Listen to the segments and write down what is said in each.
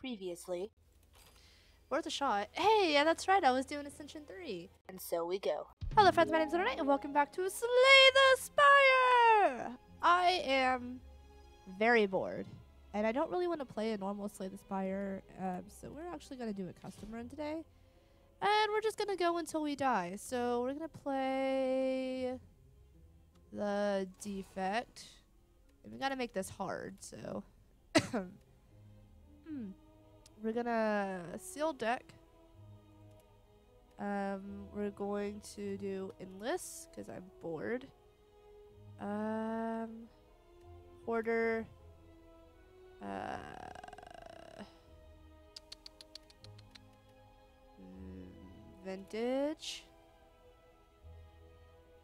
Previously, Worth a shot. Hey, yeah, that's right. I was doing Ascension 3. and so we go. Hello, friends. My name's Knight, and welcome back to Slay the Spire. I am very bored, and I don't really want to play a normal Slay the Spire. Um, so we're actually gonna do a custom run today, and we're just gonna go until we die. So we're gonna play the defect, and we gotta make this hard. So. Hmm. We're gonna seal deck. Um, we're going to do enlist because I'm bored. Um, hoarder. Uh, vintage.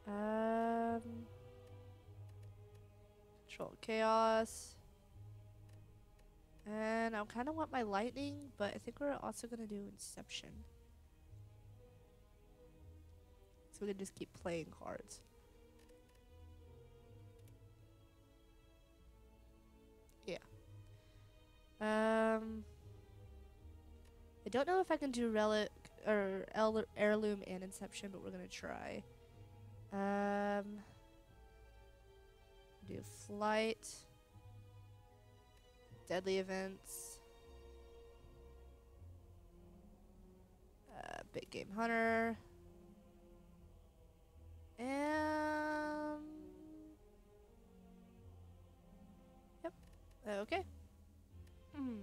Um, control chaos. And I kind of want my lightning, but I think we're also going to do inception. So we can just keep playing cards. Yeah. Um, I don't know if I can do relic or heirloom and inception, but we're gonna try. Um, do flight, deadly events, uh, big game hunter. And yep, okay. Hmm.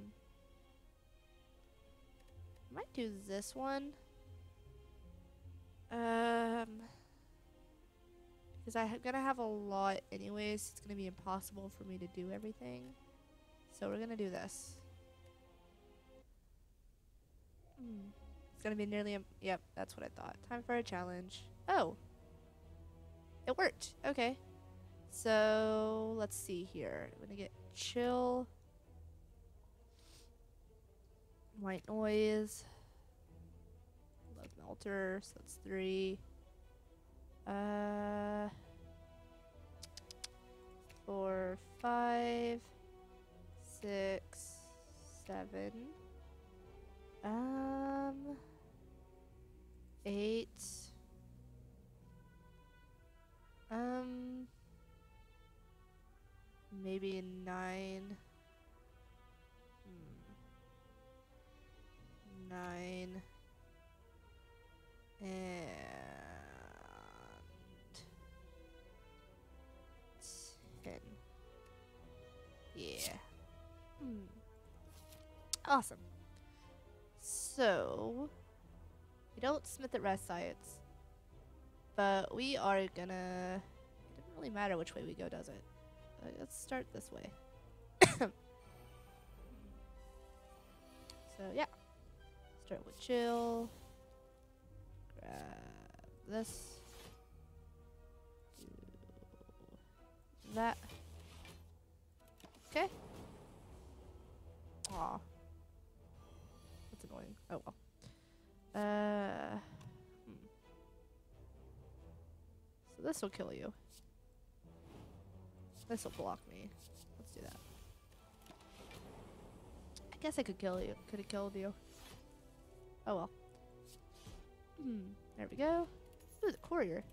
Might do this one. Um, because I'm gonna have a lot anyways. It's gonna be impossible for me to do everything. So we're gonna do this. Hmm. It's gonna be nearly. Im- yep, that's what I thought. Time for a challenge. Oh. It worked. Okay. So let's see here. I'm gonna get chill. White noise. Love melter. So that's three. Uh. Four, five, six, seven. Um. Eight. Um, maybe nine. Hmm. Nine. And Awesome. So, we don't smith at rest sites. But we are gonna. It doesn't really matter which way we go, does it? Uh, let's start this way. so yeah, start with chill. Grab this. Do that. Okay. Aw. Oh well. Uh. hmm. So this will kill you. This will block me. Let's do that. I guess I could kill you. Could have killed you. Oh well. Hmm. There we go. Ooh, the courier.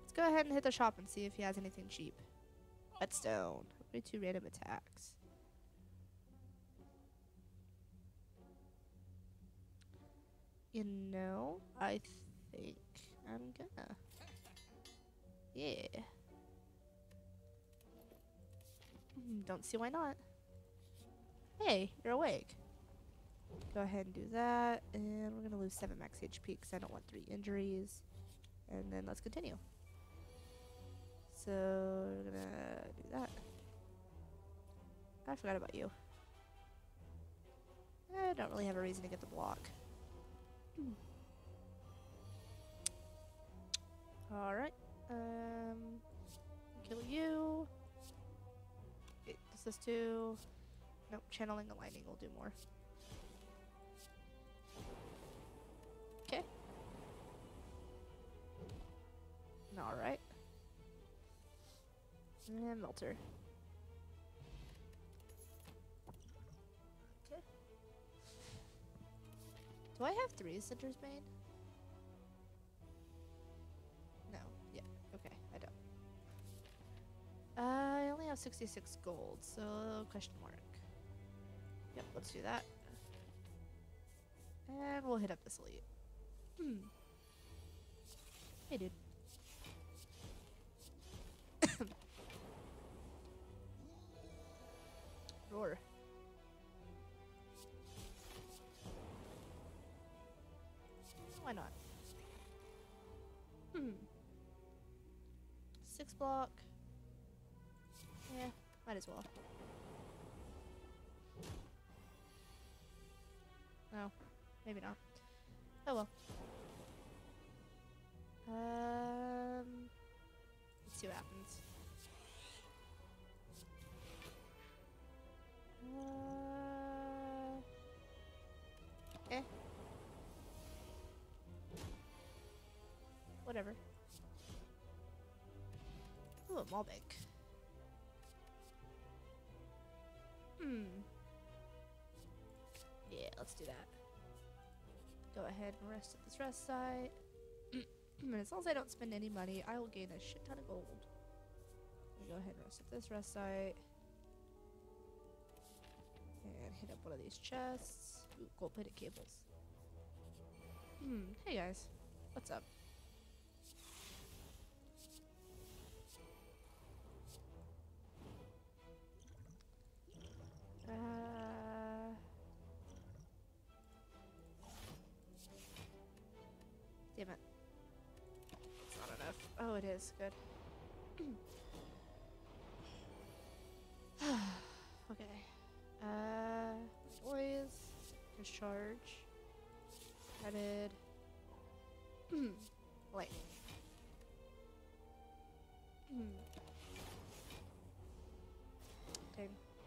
Let's go ahead and hit the shop and see if he has anything cheap. Whetstone. 42 random attacks. You know, I think I'm gonna. Yeah. Mm, Don't see why not. Hey, you're awake. Go ahead and do that, and we're gonna lose 7 max HP because I don't want 3 injuries. And then let's continue. So, we're gonna do that. I forgot about you. I don't really have a reason to get the block. Alright. Um, kill you. Wait, does this do? Nope, channeling the lightning will do more. Okay. Alright. And melter. Do I have three Cinder's Bane? No. Yeah. Okay, I don't. Uh, I only have 66 gold, so question mark. Yep, let's do that. And we'll hit up this elite. Hmm. Hey, dude. Roar. Why not? Hmm. Six block. Yeah, might as well. No, maybe not. Oh well. Um, let's see what happens. Uh, Whatever. Ooh, a Maw Bank. Hmm. Yeah, let's do that. Go ahead and rest at this rest site. as long as I don't spend any money, I will gain a shit ton of gold. Go ahead and rest at this rest site. And hit up one of these chests. Ooh, gold plated cables. Hmm, hey guys. What's up? Uh, damn it. It's not enough. Oh, it is. Good. okay. Uh, toys. Discharge. Headed. Light.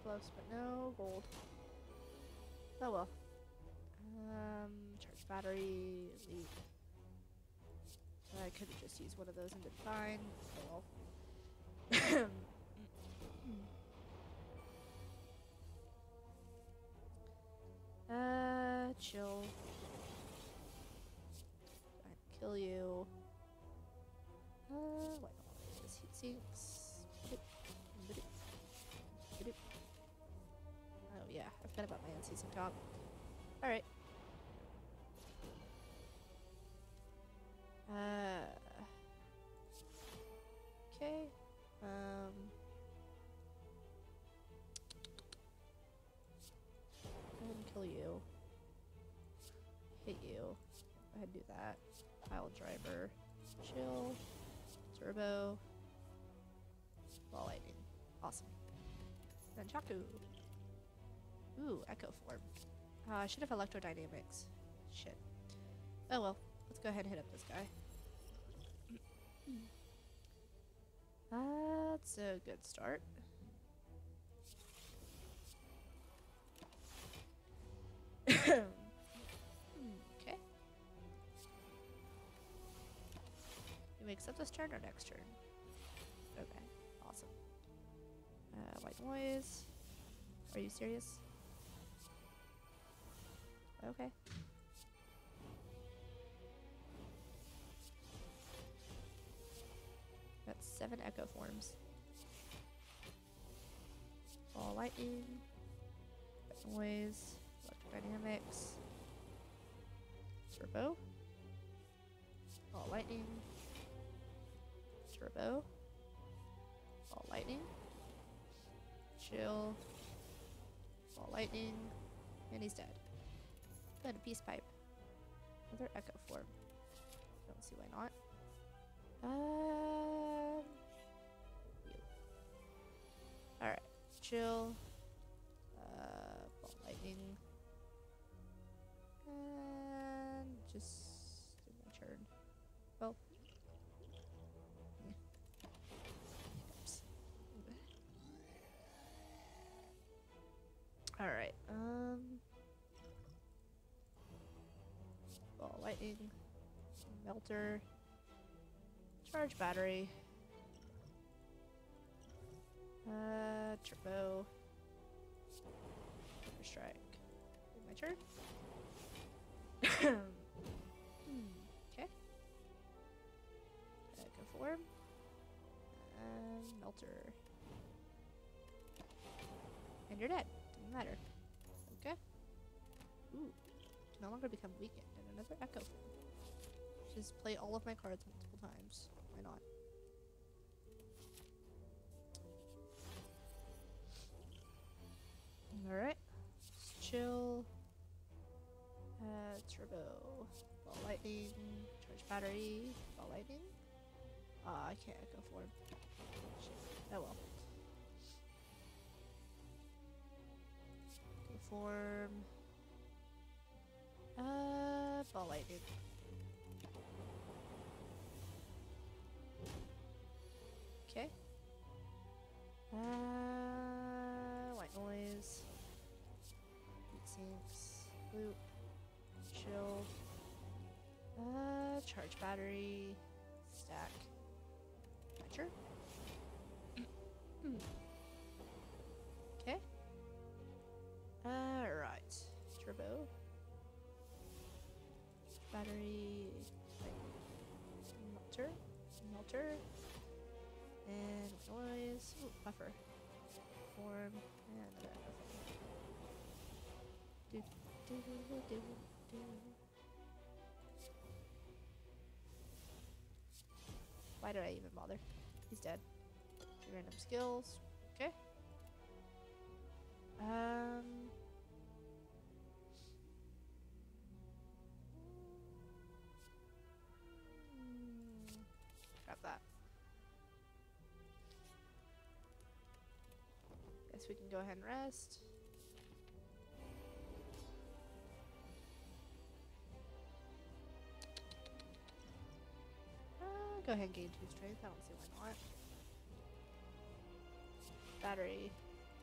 close, but no gold. Oh well. Um, charge battery, leak. I could have just used one of those and been fine. Oh well. uh, chill. I'd kill you. Uh, why not? Just heat forgot about my unceasing top. Alright. Uh. Okay. Um. Go ahead and kill you. Hit you. Go ahead and do that. Pile driver. Chill. Turbo. Ball lightning. Awesome. Nunchaku. Ooh, Echo Form. Uh, I should have Electrodynamics. Shit. Oh well. Let's go ahead and hit up this guy. That's a good start. okay. You make up this turn or next turn? Okay, awesome. Uh, white noise. Are you serious? Okay. That's seven echo forms. Ball lightning, noise, electrodynamics, turbo, ball lightning, turbo, ball lightning, chill, ball lightning, and he's dead. Then a peace pipe. Another echo form. Don't see why not. You. Alright. Chill. Uh, ball lightning. And just do my turn. Well. yeah. Alright. Melter. Charge battery. Uh, turbo. Thunder strike. My turn. okay. Echo form. And melter. And you're dead. Doesn't matter. Okay. Ooh. No longer become weakened. Another echo. Just play all of my cards multiple times. Why not? Alright. Chill. Uh, turbo. Ball lightning. Charge battery. Ball lightning. Ah, I can't echo form. Shit. Oh well. Echo form. Uh, ball lightning. Okay. Uh, white noise. Heat sinks. Loop. Chill. Uh, charge battery. Stack. Battery. Melter. Melter. And noise. Ooh, buffer. Form. And another. Do, do, do, do, do. Why did I even bother? He's dead. Random skills. Okay. Um. Guess we can go ahead and rest. Uh, go ahead and gain two strength. I don't see why not. Battery.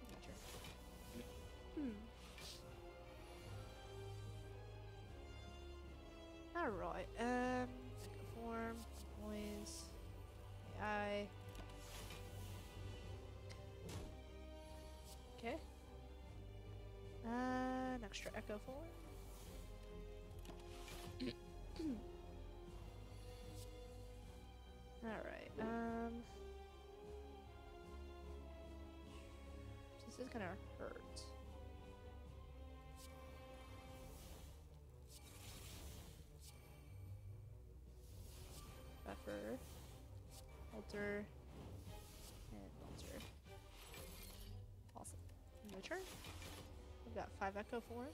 Signature. Hmm. Alright, um, form, noise, AI. Uh, an extra echo form. Alright, um. This is gonna hurt. Buffer. Alter. And alter. Awesome. My turn. I've got five echo forms.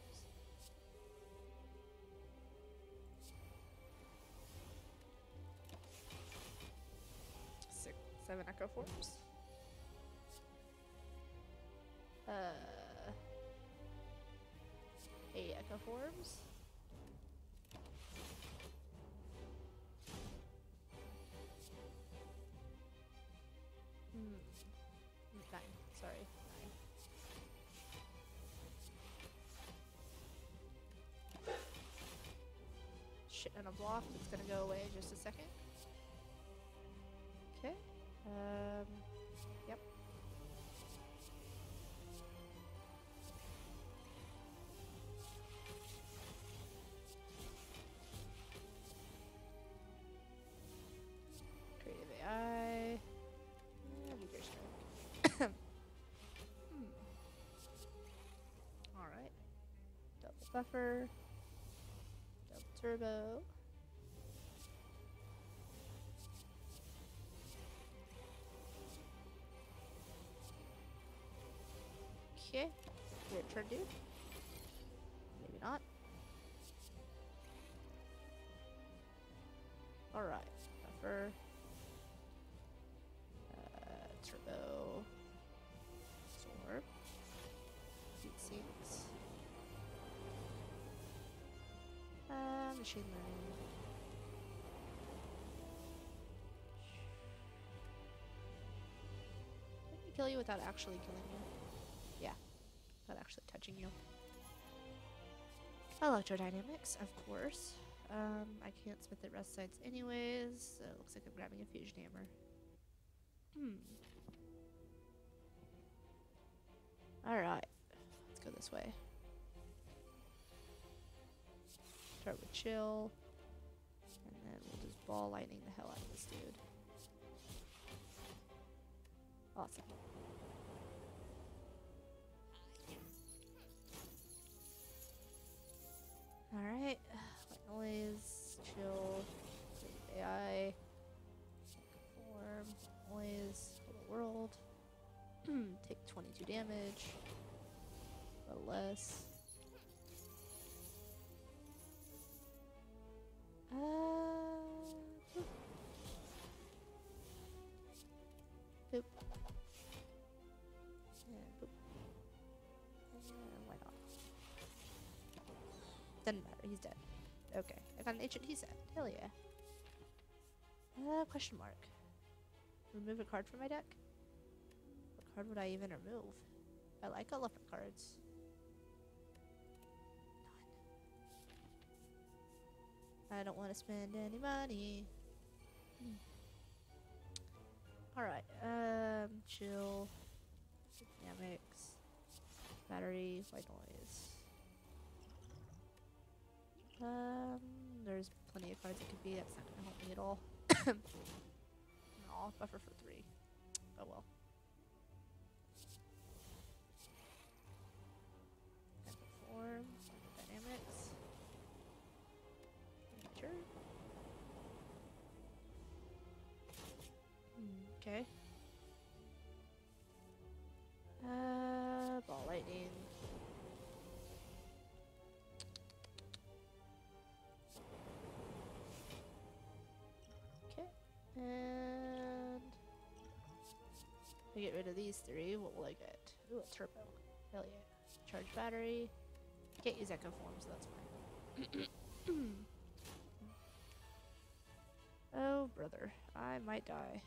Six, seven echo forms. Uh, eight echo forms. Hmm. Nine. Sorry. Shit a block that's gonna go away in just a second. Okay. Um. Yep. Creative AI. Yeah, meteor strike. hmm. Alright. Double buffer. Turbo. Okay. Your turn, dude. Maybe not. Alright. Buffer. Machine. Let me kill you without actually killing you. Yeah, without actually touching you. Electrodynamics, of course. Um, I can't smith at rest sites anyways, so it looks like I'm grabbing a fusion hammer. Hmm. Alright. Let's go this way. Start with chill. And then we'll just ball lightning the hell out of this dude. Awesome. Alright. Noise, chill, AI, form, noise, total world. Take 22 damage. But less. Boop. And boop. And why not? Doesn't matter, he's dead. Okay, I got an ancient Tea Set. Hell yeah. Uh, question mark. Remove a card from my deck? What card would I even remove? I like all of elephant cards. I don't want to spend any money. Alright, um, chill. Dynamics. Battery, white noise. Um, there's plenty of cards it could be. That's not gonna help me at all. Aw, buffer for three. Oh well. Form, Okay. Uh, ball lightning. Okay, and I get rid of these three. What will I get? Ooh, a turbo. Hell yeah! Charge battery. Can't use echo form, so that's fine. oh, brother, I might die.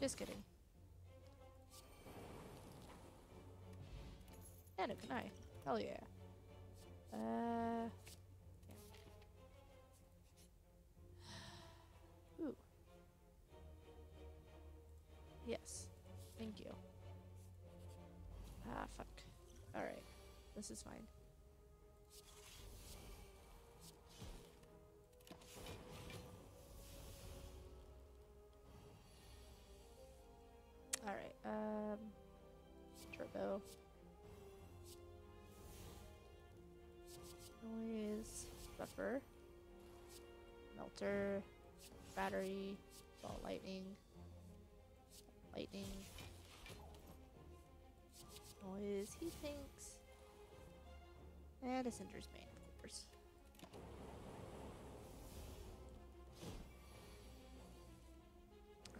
Just kidding. And it can I. Hell yeah. Uh. Yeah. Ooh. Yes. Thank you. Ah, fuck. Alright. This is fine. Alright, um, turbo. Noise, buffer, melter, battery, ball lightning, lightning, noise, heat sinks, and a Cinder's Bane, of course.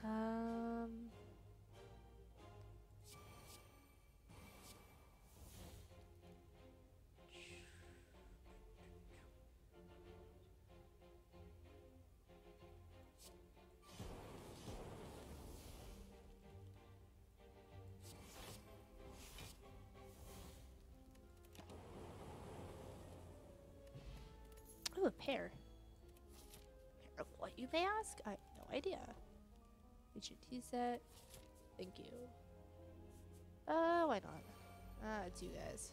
Um, Pair. Pair of what, you may ask? I have no idea. HT set. Thank you. Uh, why not? Ah, it's you guys.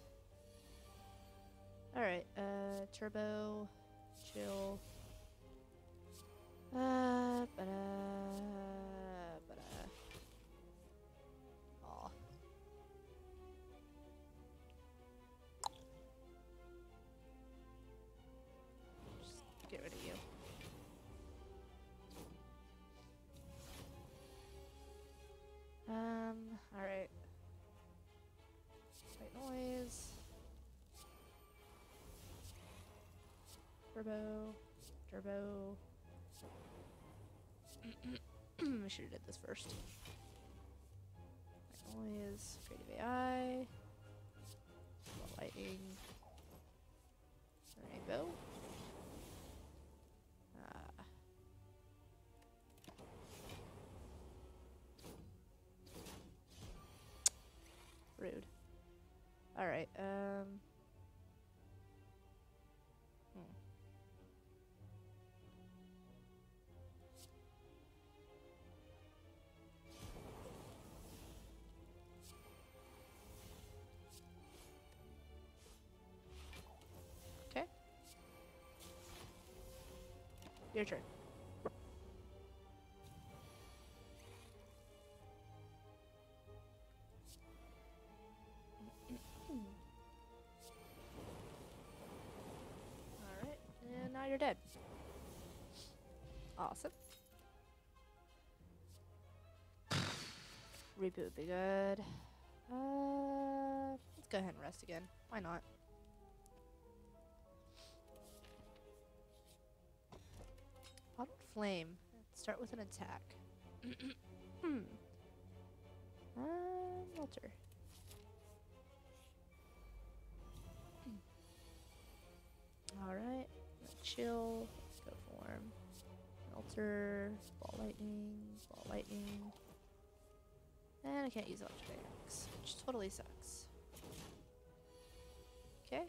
Alright, uh, turbo, chill. Uh, but, uh, Turbo. Turbo. I should have did this first. White noise. Creative AI. Lightning. Rainbow. Ah. Rude. Alright, um. Your turn. Alright, and now you're dead. Awesome. Reboot would be good. Uh, let's go ahead and rest again. Why not? Flame. Start with an attack. hmm. Um, Melter. Alright. Chill. Let's go form. Melter. Ball lightning. Ball lightning. And I can't use electric X, which totally sucks. Okay.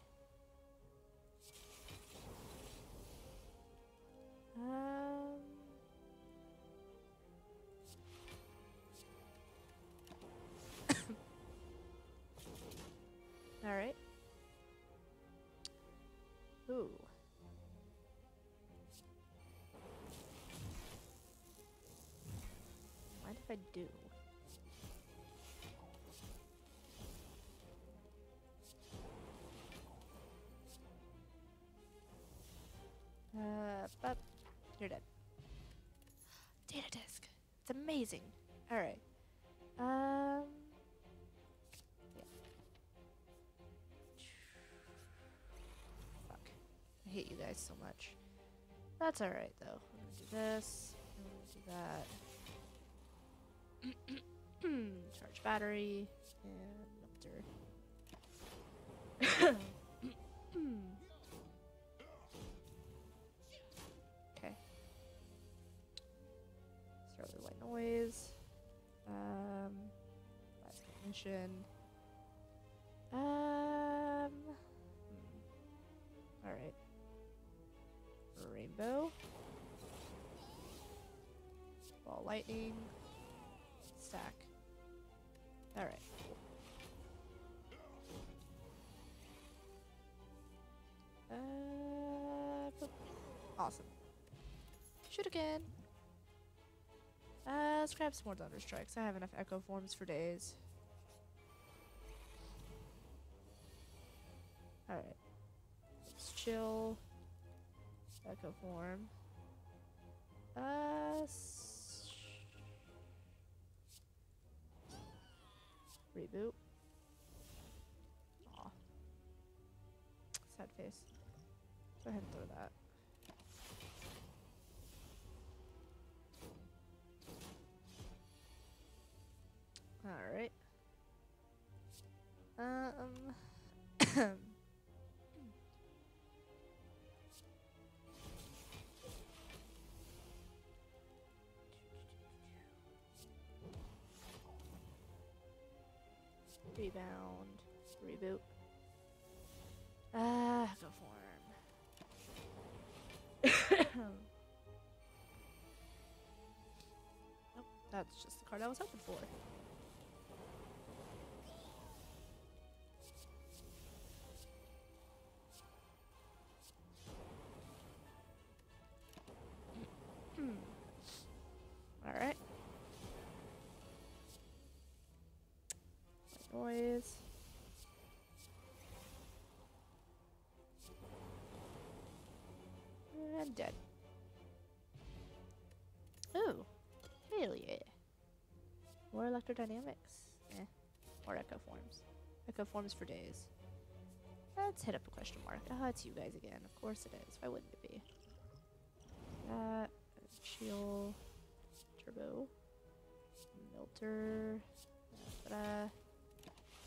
I do? Uh, but you're dead. Data disk. It's amazing. All right. Um. Fuck. I hate you guys so much. That's all right though. I'm gonna do this. I'm gonna do that. Charge battery and filter. okay. Start with white noise. Um, last ignition. Um, all right. Rainbow. Ball lightning. All right. Uh, awesome. Shoot again. Uh, let's grab some more Thunder Strikes. I have enough Echo Forms for days. Alright. Let's chill. Echo Form. Uh, reboot. Aw. Sad face. Go ahead and throw that. Alright. Um. Rebound. Reboot. Ah, go for him. nope, that's just the card I was hoping for. Noise. And dead. Ooh. Hell yeah. More electrodynamics. Eh. More echo forms. Echo forms for days. Let's hit up a question mark. Ah, it's you guys again. Of course it is. Why wouldn't it be? That. Shield. Turbo. Melter.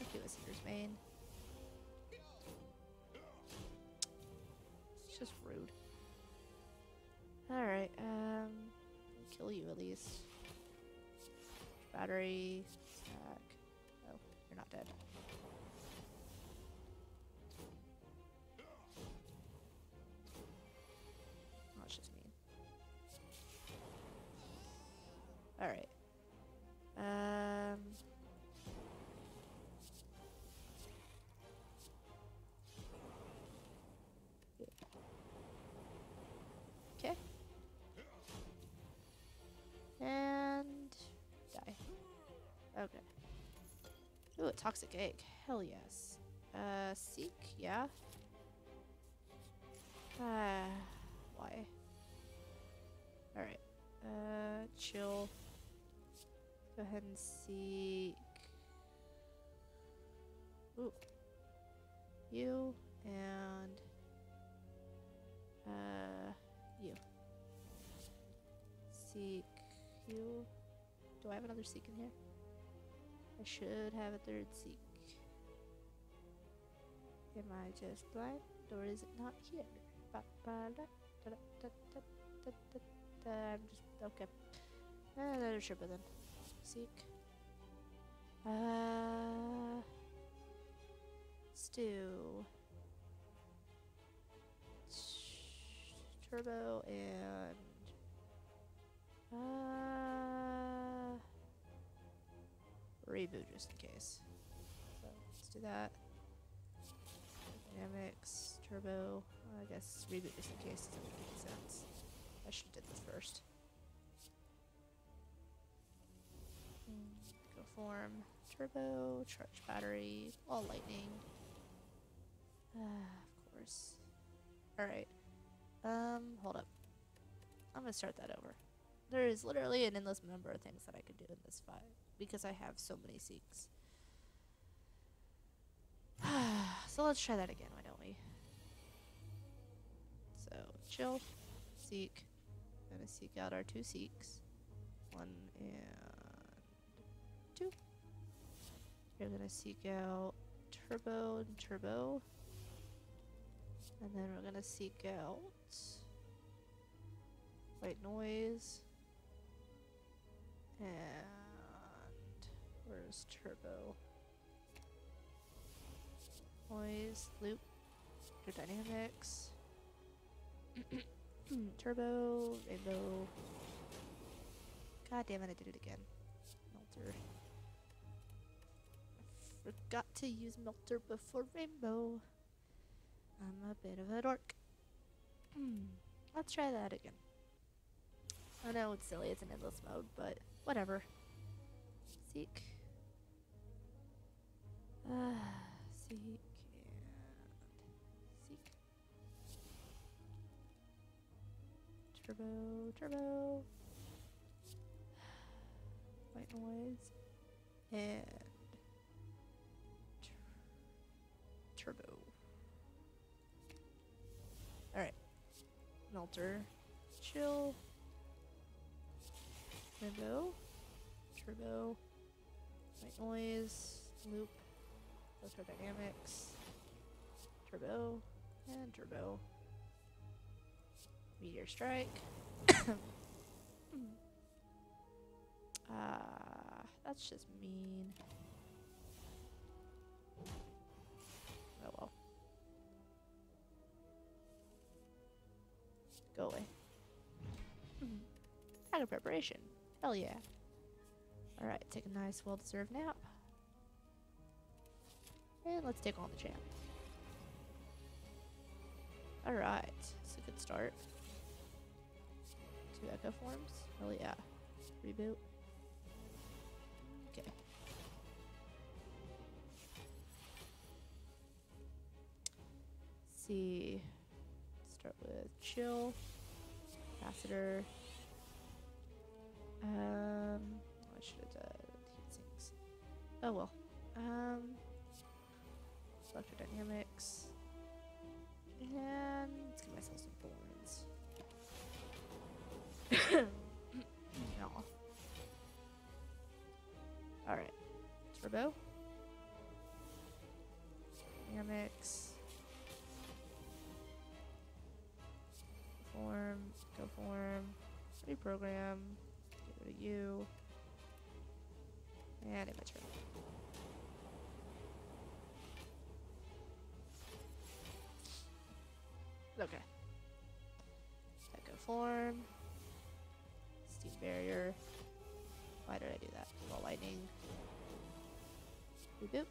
Okay, this here's main. It's just rude. Alright, um kill you at least. Battery, stack. Oh, you're not dead. Oh, it's just mean. Alright. Um Okay. Ooh, a toxic egg. Hell yes. Uh, seek, yeah. Uh, why? Alright. Uh, chill. Go ahead and seek. Ooh. You and uh you. Seek you. Do I have another Seek in here? I should have a third Seek. Am I just blind? Or is it not here? Ba -ba -da -da -da I'm just... Okay. Another let then. Seek. Uh... Stew. Turbo and uh reboot just in case. So let's do that. Dynamics, turbo. I guess reboot just in case doesn't make any sense. I should have did this first. Mm, Go form, turbo, charge battery, all lightning. Ah, of course. Alright. Um, hold up. I'm gonna start that over. There is literally an endless number of things that I could do in this fight because I have so many seeks. so let's try that again, why don't we? So, chill, seek. Gonna seek out our two seeks. One and two. You're gonna seek out turbo and turbo. And then we're gonna seek out white noise. And where's turbo? Noise, loop, dynamics, turbo, rainbow. God damn it, I did it again. Melter. Forgot to use Melter before rainbow. I'm a bit of a dork. Let's try that again. I know it's silly, it's an endless mode, but whatever. Seek. Uh, seek and seek. Turbo, turbo. White noise. And tur- turbo. Alright. Melter. Chill. Rainbow. Turbo. White noise. Loop. Electrodynamics. Turbo. And turbo. Meteor strike. Ah, that's just mean. Oh well. Go away. Out of preparation. Hell yeah. Alright, take a nice, well deserved nap. And let's take on the champ. Alright, it's a good start. Two echo forms? Hell yeah. Reboot. Okay. see. Start with chill. Capacitor. Um, I should have done heat sinks. Oh well. Um, electrodynamics. And let's give myself some thorns. no. Alright. Turbo. Dynamics. Form. Go form. Reprogram. Of you. And turn. Okay. Echo form. Steam barrier. Why did I do that? Wall lightning. Reboot.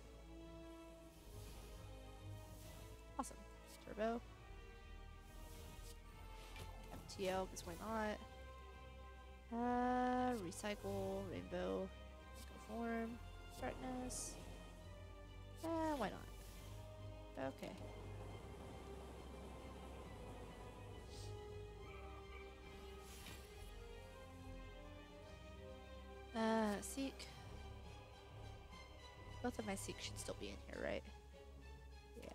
Awesome. Turbo. MTL, because why not? Uh, recycle, rainbow, form. Brightness. Eh, why not? Okay. Uh, seek. Both of my seek should still be in here, right? Yeah.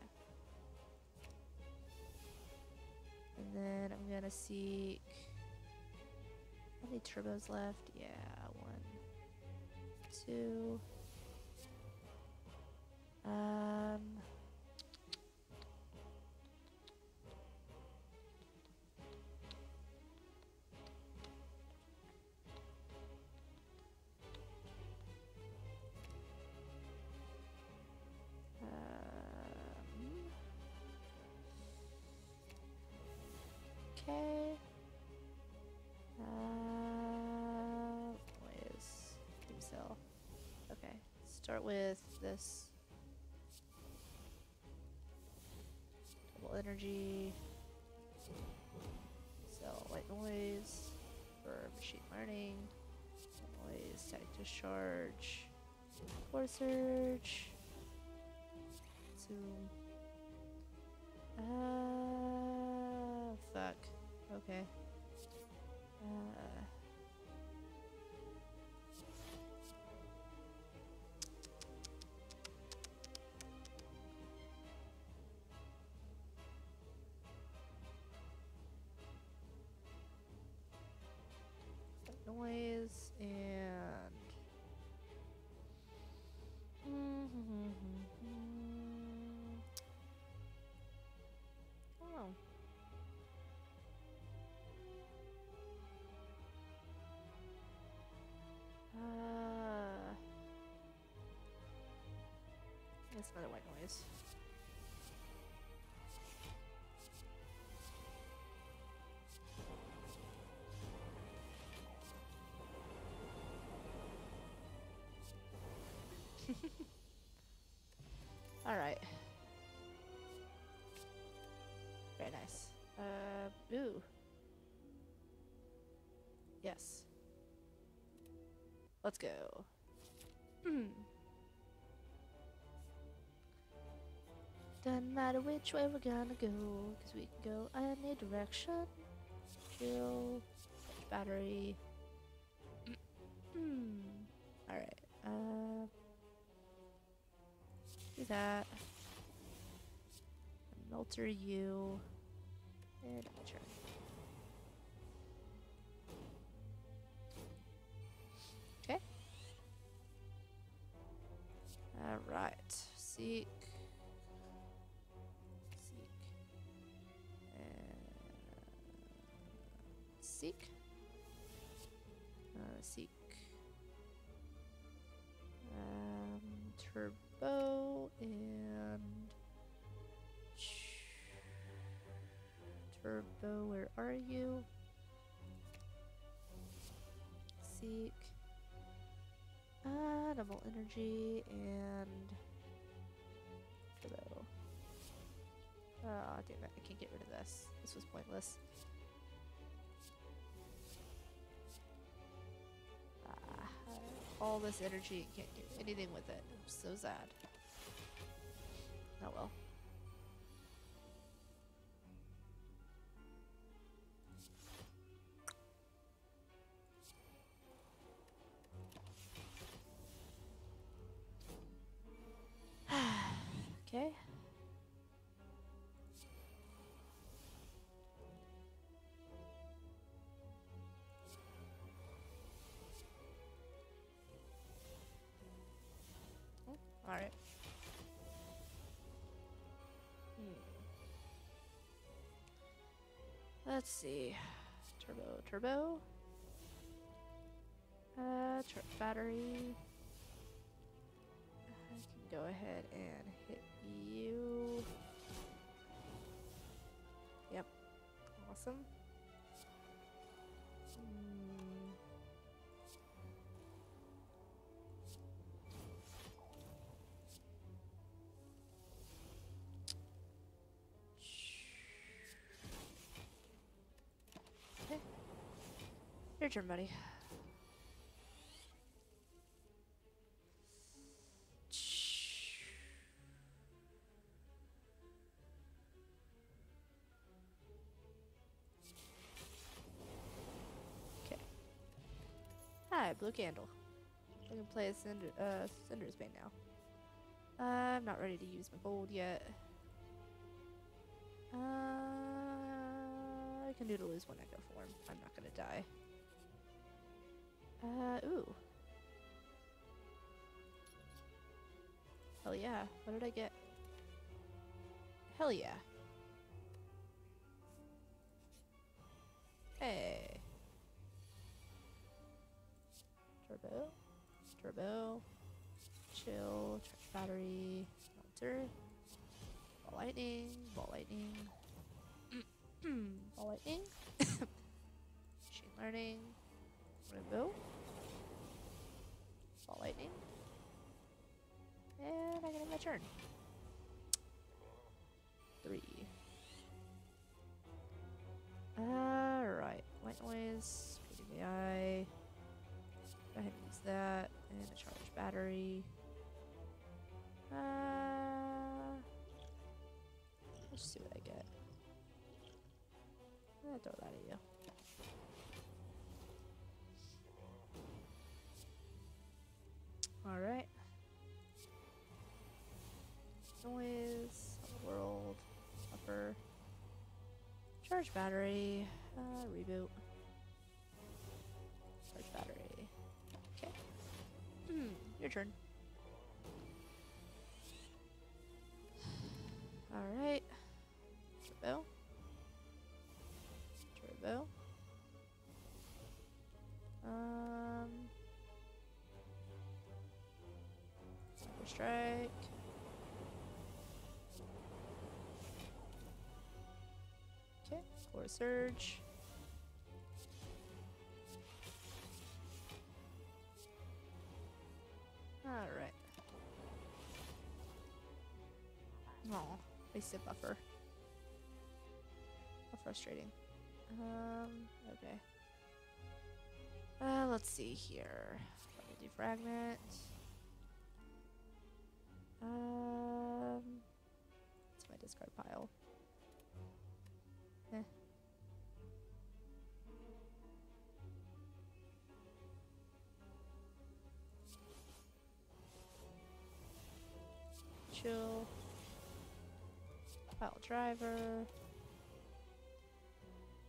And then I'm gonna seek. How many turbos left? Yeah, one, two. Um. Um, Okay. Uh. Team cell. Okay. Start with this. Double energy. Cell white noise for machine learning. Noise, static discharge. Core surge. Zoom. Uh, fuck. Okay. Uh. It's another white noise. All right. Very nice. Uh, ooh. Yes. Let's go. Doesn't matter which way we're gonna go, because we can go any direction. Charge battery. Alright. Uh, do that. Melter you. And turn. Turbo and turbo. Where are you? Seek. Uh, double energy and turbo. Ah, damn it! I can't get rid of this. This was pointless. All this energy, and can't do anything with it. I'm so sad. Oh well. Let's see. Turbo, turbo. Uh, char battery. I can go ahead and hit you. Yep. Awesome. turn, buddy. Okay. Hi, blue candle. I can play Cinder, uh, Cinder's Bane now. Uh, I'm not ready to use my gold yet. Uh, I can do to lose one echo form. I'm not gonna die. Uh, ooh. Hell yeah. What did I get? Hell yeah. Hey. Turbo. Turbo. Chill. Charge battery. Melter. Ball lightning. Ball lightning. ball lightning. Machine learning. Rainbow. Ball lightning. And I get my turn. Three. Alright. White noise. PDVI. Go ahead and use that. And a charge battery. Uh, let's see what I get. I'll throw that at you. Alright. Noise, world, upper, charge battery, uh, reboot, charge battery. Okay. Hmm, your turn. Alright. Turbo. Turbo. Um. Strike. Okay, core surge. Alright. Oh, wasted buffer. How frustrating. Um, okay. Uh, let's see here. Defragment. Um, it's my discard pile. Eh. Chill. Pile driver.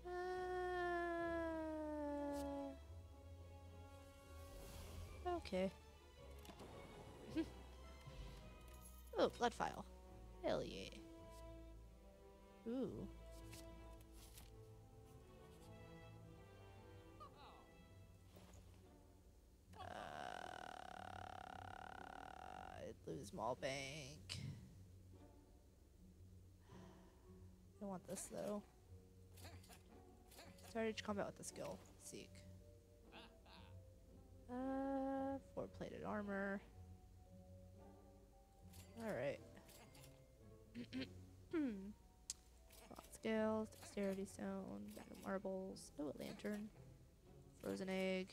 Uh, okay. Oh, blood vial. Hell yeah. Ooh. Uh, I'd lose Maw Bank. I want this though. Started combat with the skill. Seek. Uh, four plated armor. Alright. Plot scales, dexterity stone, bag of marbles. Oh, a lantern. Frozen egg.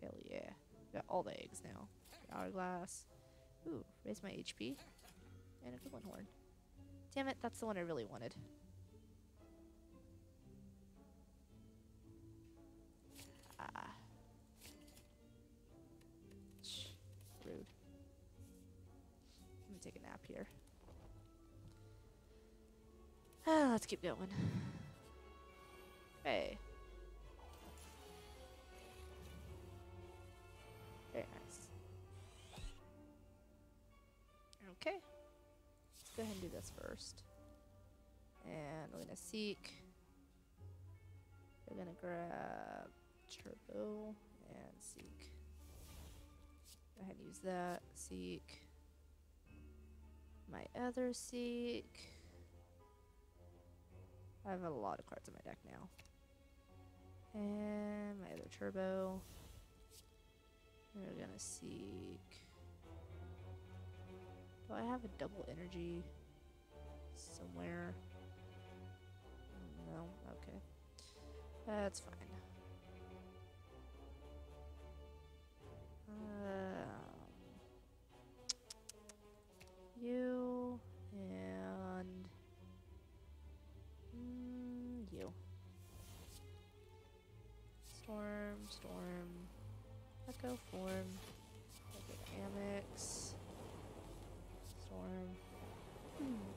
Hell yeah. Got all the eggs now. Hourglass. Ooh, raise my HP. And a goblin horn. Damn it, that's the one I really wanted. Ah. Ah, let's keep going. Hey. Very nice. Okay. Let's go ahead and do this first. And we're gonna seek. We're gonna grab turbo and seek. Go ahead and use that. Seek. My other seek. I have a lot of cards in my deck now. And my other turbo. We're gonna seek. Do I have a double energy somewhere? No, okay. That's fine. Um, you Storm, storm. Go form. Go Amex. Storm. Hmm.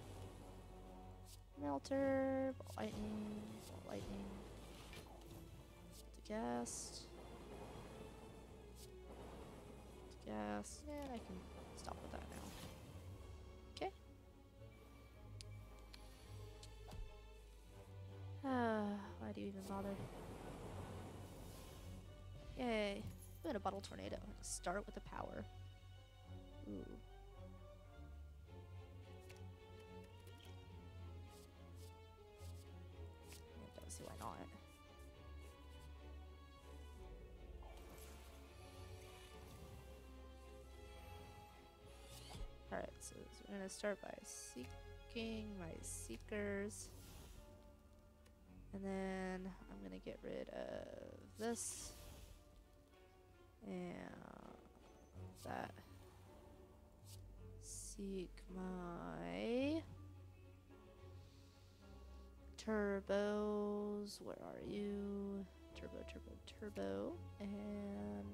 Melter. Lightning. Lightning. Gas. To gas. Yeah, I can stop with that now. Okay. Ah, why do you even bother? Yay. We had a bottle tornado. Start with the power. Ooh. I see why not. Alright, so we're gonna start by seeking my seekers. And then I'm gonna get rid of this and that. Seek my turbos. Where are you? Turbo, turbo, turbo, and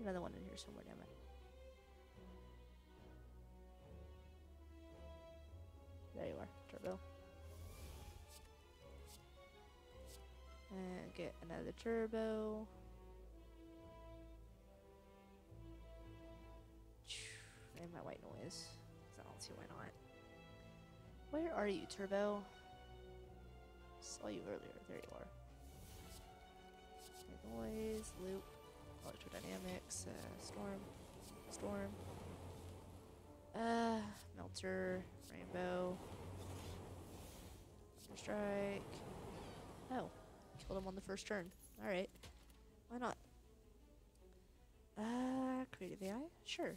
another one in here somewhere. Damn it. There you are, turbo. And get another turbo. My white noise. 'cause I don't see why not. Where are you, Turbo? Saw you earlier. There you are. White noise, loop, electrodynamics, uh, storm, storm. Uh, melter, rainbow, strike. Oh, killed him on the first turn. All right, why not? Uh, creative AI, sure.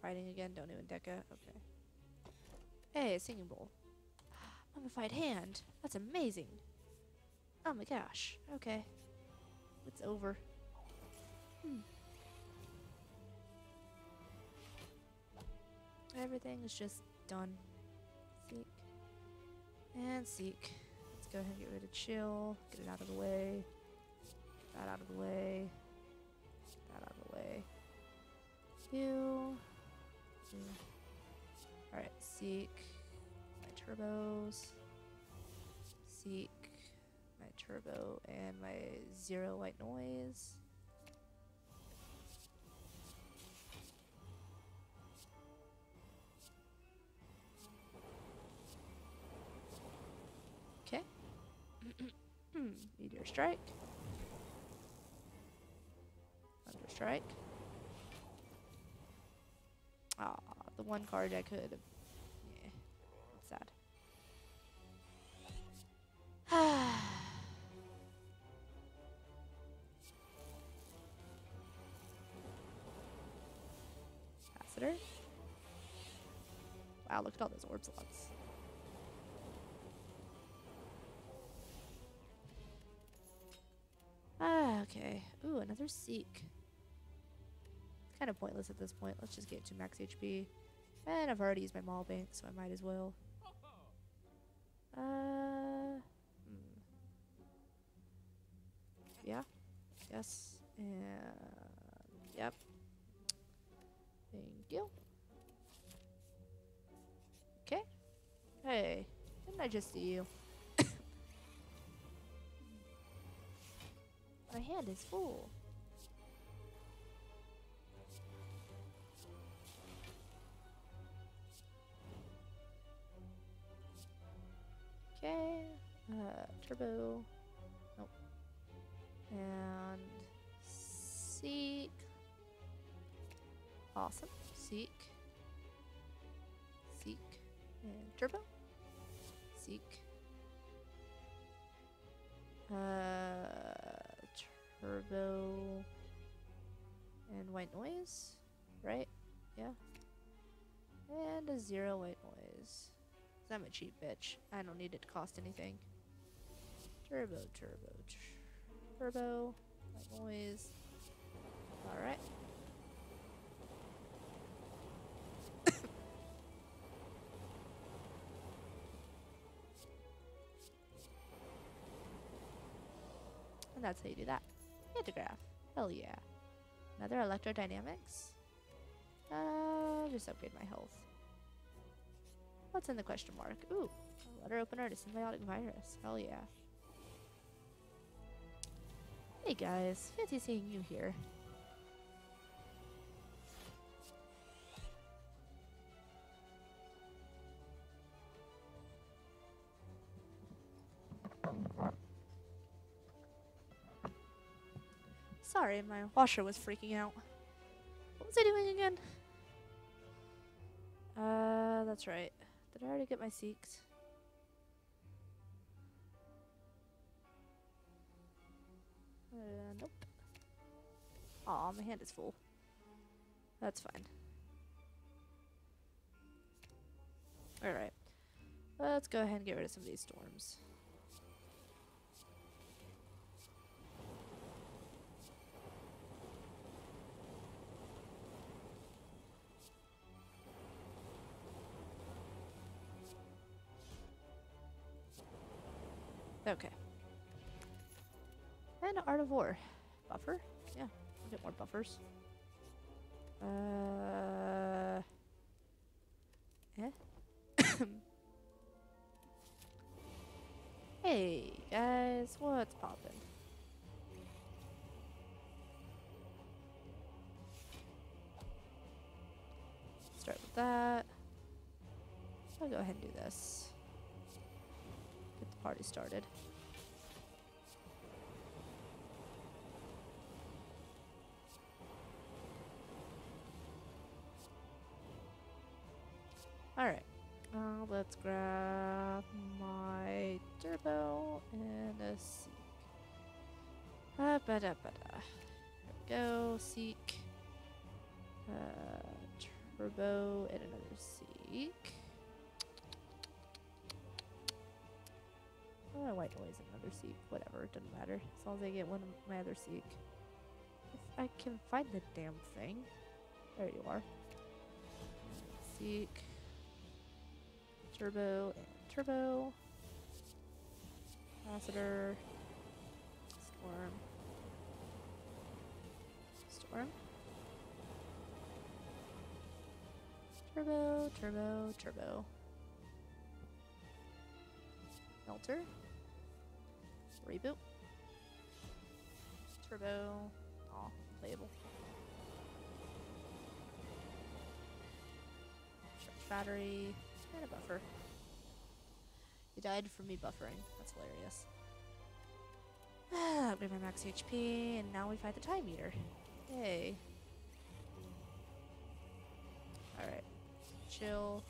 Fighting again? Don't even Deca. Okay. Hey, a singing bowl. Mummified hand. That's amazing. Oh my gosh. Okay. It's over. Hmm. Everything is just done. Seek. And seek. Let's go ahead and get rid of chill. Get it out of the way. That out of the way. That out of the way. You. Alright, seek my turbos. Seek my turbo and my zero white noise. Okay. Meteor strike. Thunder strike. Ah, the one card I could. Yeah, that's sad. Capacitor. Wow, look at all those orb slots. Ah, okay. Ooh, another Seek. Kind of pointless at this point. Let's just get to max HP. And I've already used my Maw Bank, so I might as well. Uh, hmm. Yeah. Yes. And yep. Thank you. Okay. Hey, didn't I just see you? My hand is full. Okay. Uh, turbo. Nope. And seek. Awesome. Seek. Seek. And turbo. Seek. Uh, turbo. And white noise. Right? Yeah. And a zero white noise. I'm a cheap bitch. I don't need it to cost anything. Turbo, turbo, turbo. White noise. Alright. and that's how you do that. Pantograph. Hell yeah. Another electrodynamics? Uh, just upgrade my health. What's in the question mark? Ooh, a letter opener to symbiotic virus. Hell yeah. Hey guys, fancy seeing you here. Sorry, my washer was freaking out. What was I doing again? Uh, that's right. Did I already get my Seeks? Uh, nope. Aw, my hand is full. That's fine. Alright. Let's go ahead and get rid of some of these storms. Okay. And Art of War. Buffer? Yeah, I'll get more buffers. Uh. Eh? hey, guys, what's poppin'? Start with that. I'll go ahead and do this. Party started. Alright. Uh, let's grab my turbo and a seek. Uh, ba da. There we go. Seek. Uh, turbo and another seek. White another seek. Whatever, it doesn't matter. As long as I get one of my other seek. If I can find the damn thing. There you are. Seek turbo and turbo. Capacitor. Storm. Storm. Turbo, turbo, turbo. Melter. Reboot. Turbo. Aw, playable. Charge battery. And a buffer. He died from me buffering. That's hilarious. Upgrade my max HP, and now we fight the Time Eater. Yay. Alright. Chill.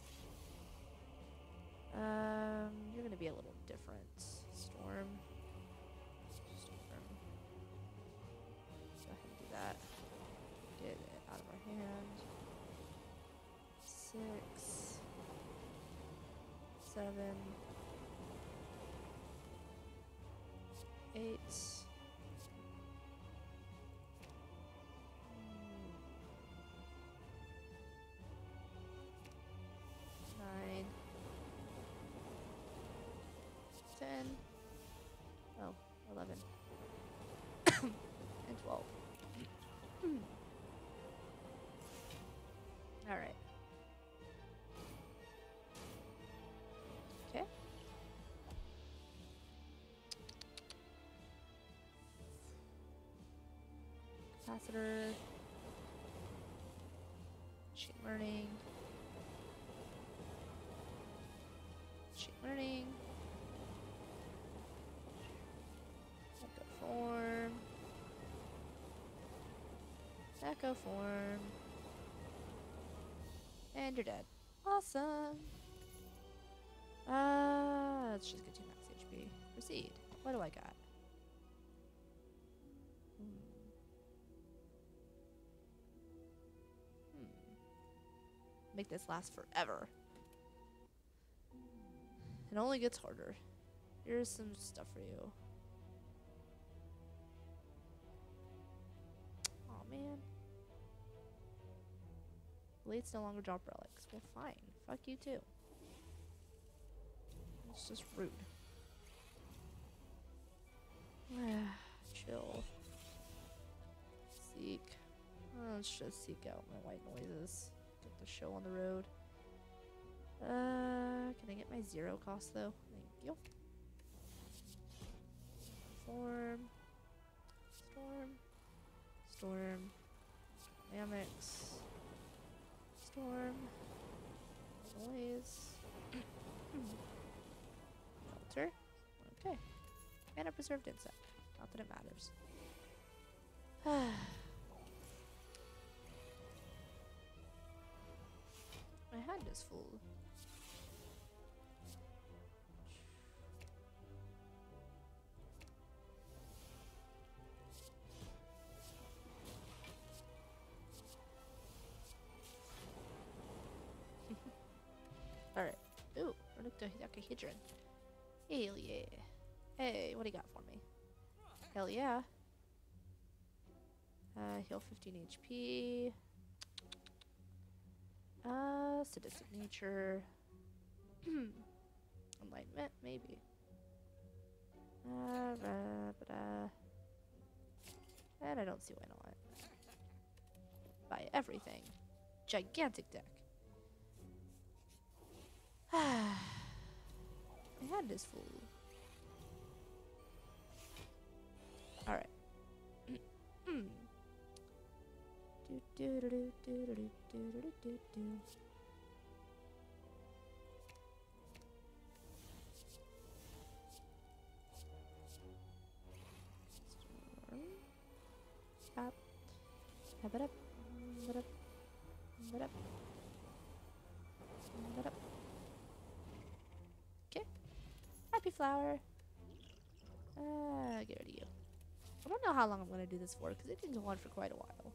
Um, you're gonna be a little different. Storm. Seven, eight, Capacitor. Machine learning. Machine learning. Echo form. Echo form. And you're dead. Awesome. Uh, let's just get to max HP. Proceed. What do I got? This last forever. It only gets harder. Here's some stuff for you. Oh man. Blades no longer drop relics. Well, fine. Fuck you too. It's just rude. Chill. seek. Oh, let's just seek out my white noises. Show on the road. Uh, can I get my zero cost though? Thank you. Form. Storm. Storm. Dynamics. Storm. Noise. Filter. Okay. And a preserved insect. Not that it matters. My hand is full. Alright. Ooh, Yakahidron. Hell yeah. Hey, what do you got for me? Hell yeah. Uh, heal 15 HP. Uh, sadistic nature. Enlightenment, maybe. Uh, but, uh, and I don't see why not. Buy everything. Gigantic deck. My hand is full. Alright. do do do do do do do do. Have it up. Have it up. Have it up. Have it up. Okay. Happy flower. Uh, get rid of you. I don't know how long I'm going to do this for because it can go on for quite a while.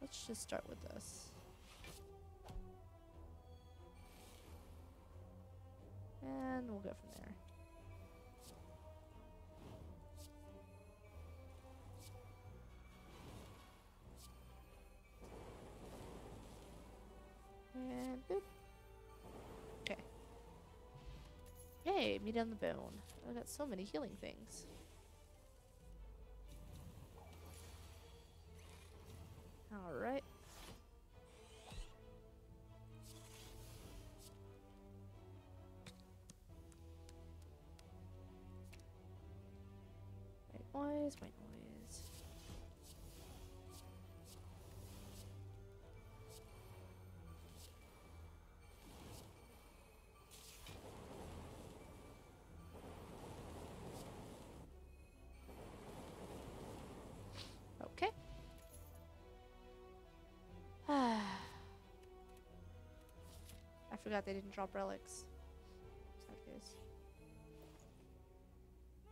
Let's just start with this. And we'll go from there. And boop. Okay. Yay, meat on the bone. I got so many healing things. Alright. Forgot they didn't drop relics. Sad.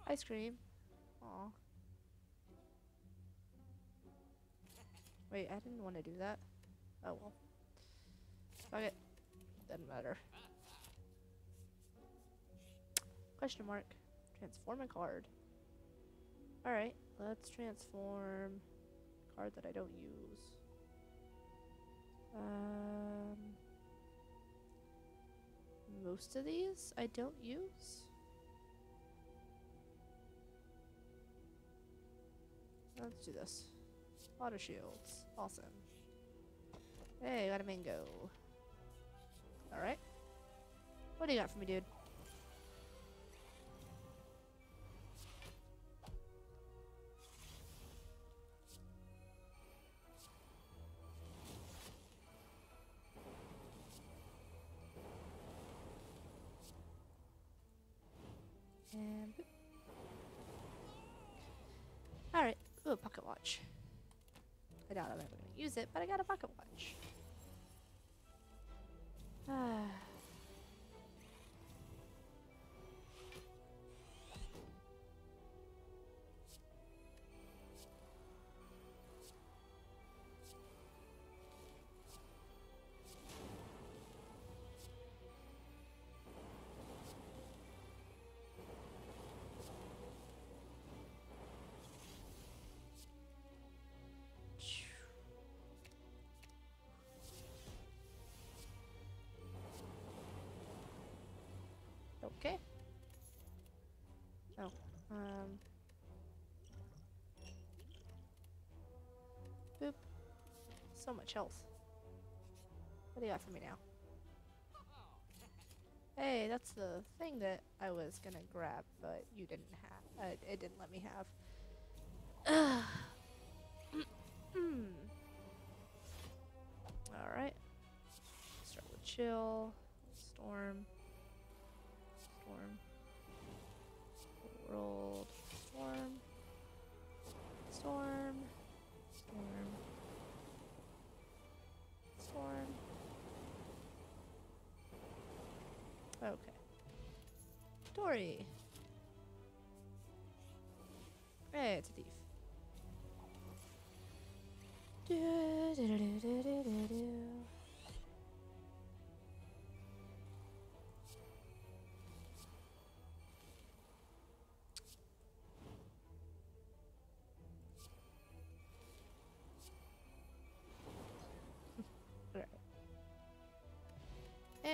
Ice cream. Aw. Wait, I didn't want to do that. Oh well. Fuck it. Doesn't matter. Question mark. Transform a card. Alright, let's transform card that I don't use. Um, most of these I don't use. Let's do this. Auto shields. Awesome. Hey, got a mango. Alright. What do you got for me, dude? Watch. I doubt I'm ever going to use it, but I got a pocket watch. Ah. Okay. Oh. um... Boop. So much health. What do you got for me now? Hey, that's the thing that I was gonna grab, but you didn't have. Uh, it didn't let me have. Alright. Start with chill, storm. World. Storm. Storm. Storm. Storm. Okay. Dory. Hey, it's a thief. Do, do, do,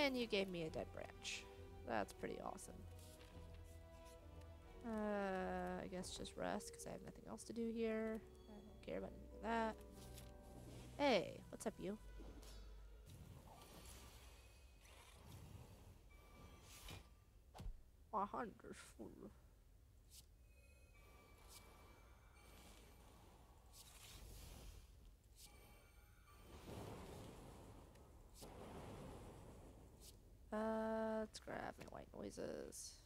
And you gave me a dead branch. That's pretty awesome. Uh, I guess just rest because I have nothing else to do here. I don't care about any of that. Hey, what's up, you? My Uh, let's grab my white noises.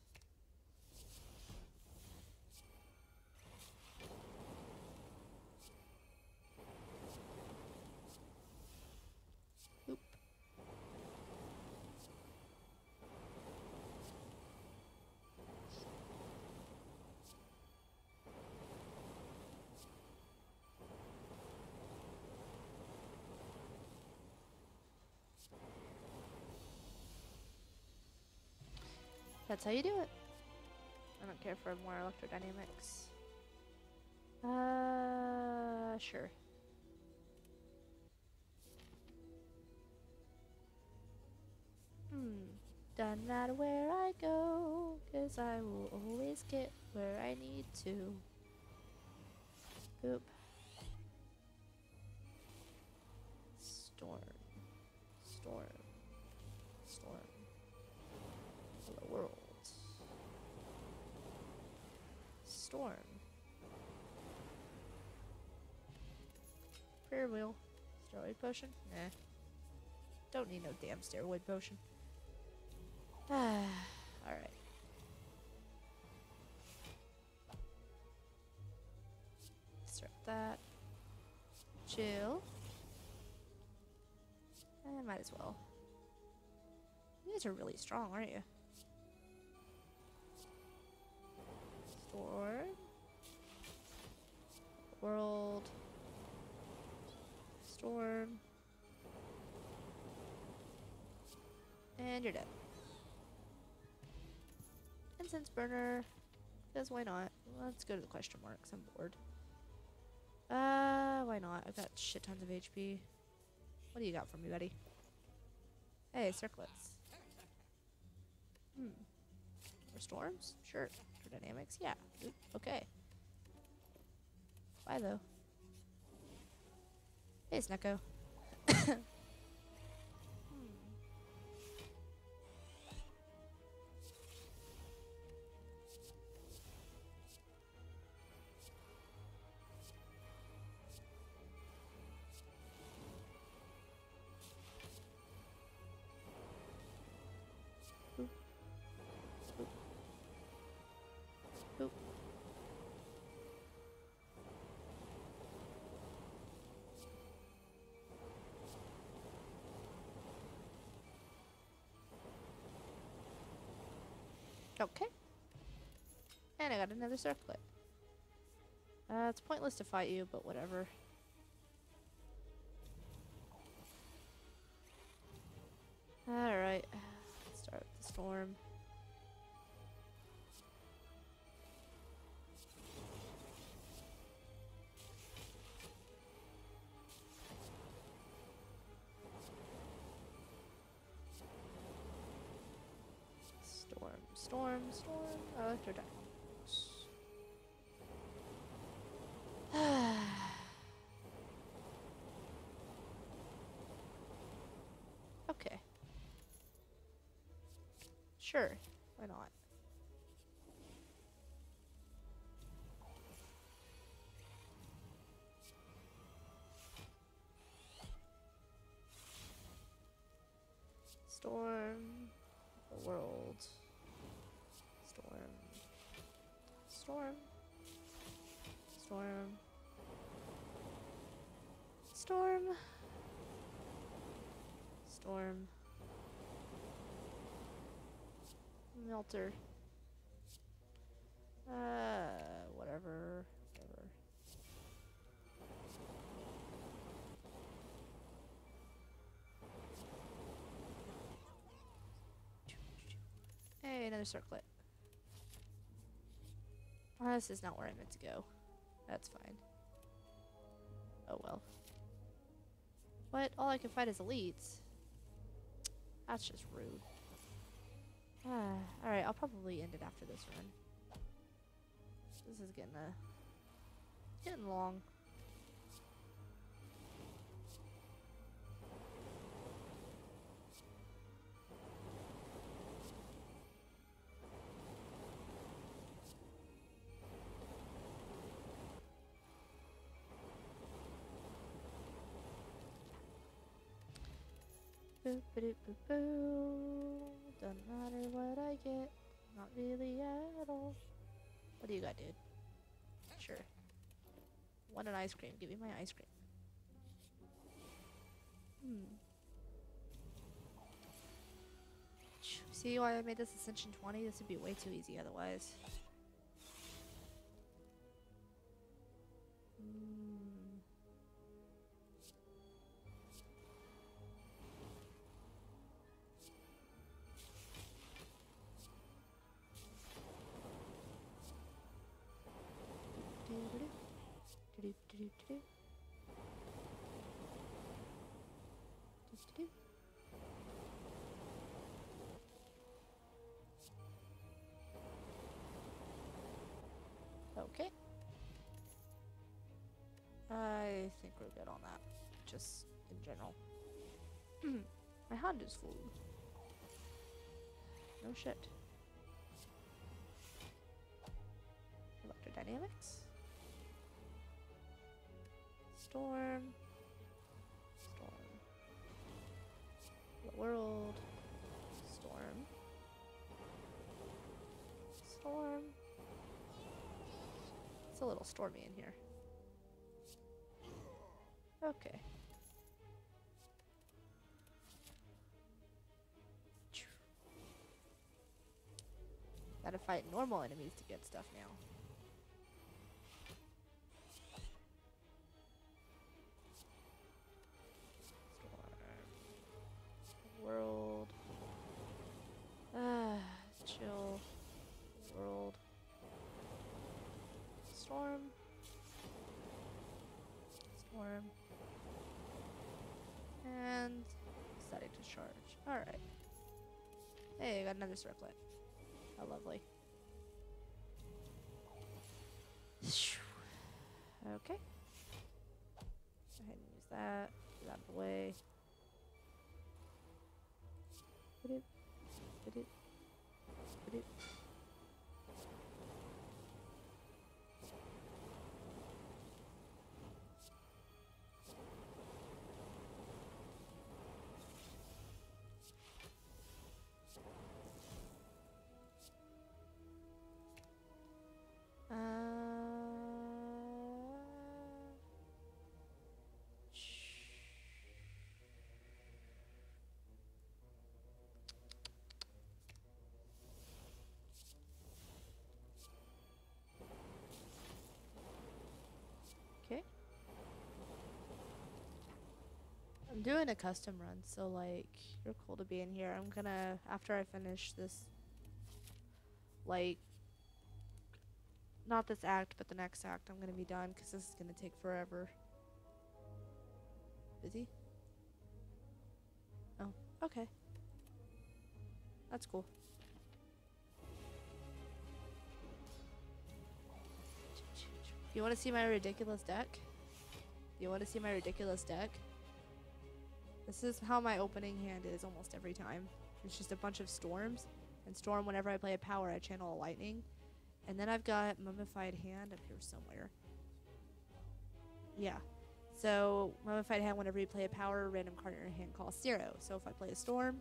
That's how you do it. I don't care for more electrodynamics. Uh, sure. Hmm. Doesn't matter where I go, cause I will always get where I need to. Boop. Storm. Storm. Storm. Prayer wheel. Steroid potion? Nah. Don't need no damn steroid potion. Alright. Start that. Chill. I might as well. You guys are really strong, aren't you? Storm. World. Storm. And you're dead. Incense burner. Because why not? Let's go to the question marks. I'm bored. Uh, why not? I've got shit tons of HP. What do you got for me, buddy? Hey, circlets. Hmm. For storms? Sure. For dynamics? Yeah. Okay. Bye, though. Hey, Snecko. Okay. And I got another circlet. Uh, it's pointless to fight you, but whatever. Alright. Start with the storm. storm, storm, electrodynamics. okay. Sure, why not? Storm. Storm. Storm. Storm. Melter. Uh, whatever. Whatever. Hey, another circlet. Oh, this is not where I meant to go. That's fine. Oh well. What? All I can find is elites. That's just rude. Ah, alright, I'll probably end it after this run. This is getting uh getting long. Boop boop boop boo. Doesn't matter what I get. Not really at all. What do you got, dude? Sure. Want an ice cream? Give me my ice cream. Hmm. See why I made this Ascension 20? This would be way too easy otherwise. Just in general. Hmm. My hand is full. No shit. Electrodynamics. Storm. Storm. The world. Storm. Storm. It's a little stormy in here. Okay. Gotta fight normal enemies to get stuff now. Storm. World. Ah, chill. World. Storm. Storm. And static discharge. Alright. Hey, I got another circlet. Doing a custom run, so like you're cool to be in here. I'm gonna after I finish this like not this act, but the next act, I'm gonna be done because this is gonna take forever. Busy? Oh, okay. That's cool. You want to see my ridiculous deck? You want to see my ridiculous deck? This is how my opening hand is almost every time. It's just a bunch of storms, And Storm, whenever I play a power, I channel a lightning. And then I've got Mummified Hand up here somewhere. Yeah. So, Mummified Hand, whenever you play a power, random card in your hand costs zero. So if I play a Storm,